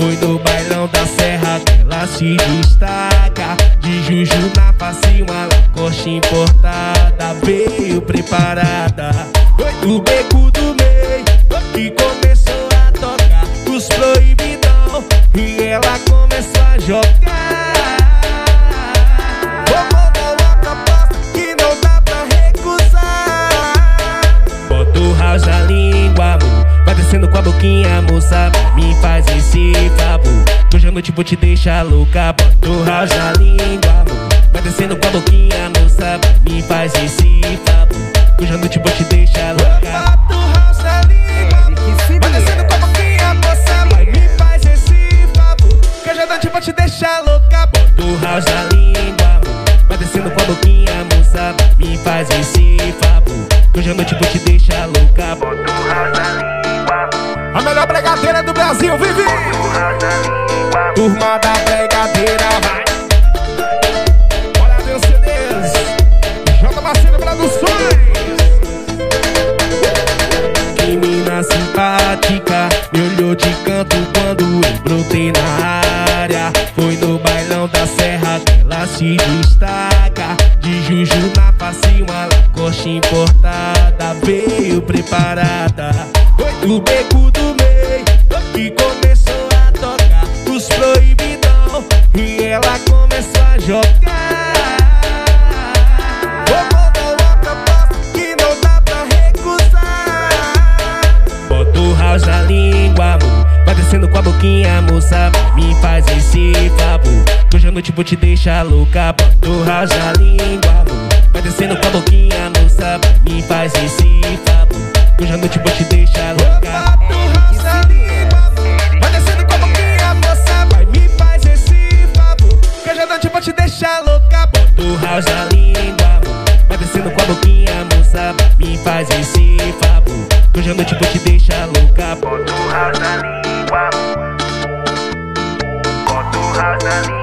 Foi no bailão da serra, ela se destaca. De juju na face, uma lacoste importada. Veio preparada. Foi do beco do meio que começou a tocar Os proibidão. E ela começou a jogar. Descendo com a boquinha, moça. Me faz esse favor. Que hoje à noite vou te deixar louca. Bota o house na língua, amor. Vai descendo com a boquinha, moça. Me faz esse favor. Que hoje à noite vou te deixar louca. Bota língua. Vai descendo com a boquinha, moça. Me faz esse favor. Que hoje à noite vou te deixar louca. Bota o house na língua, amor. Vai descendo com a boquinha, moça. Me faz esse favor. Que hoje à noite vou te deixar louca. Bota melhor pregadeira do Brasil, vive! Turma da pregadeira, vai. Bora ver CDs. J Marcelo Produções! Que mina simpática, me olhou de canto quando eu brotei na área. Foi no bailão da serra que ela se destaca. De juju na face, uma lacoste importada. Veio preparada. Foi no beco a boquinha, moça. Me faz esse favor. Que hoje à noite vou te deixar louca. Bota o house na língua, amor. Vai descendo com a boquinha, moça. Me faz esse favor. Que hoje à noite vou te deixar louca. Bota o house na língua, amor. Vai descendo com a boquinha, moça. Vai me faz esse favor. Que hoje à noite vou te deixar louca. Bota o house na língua, Nani.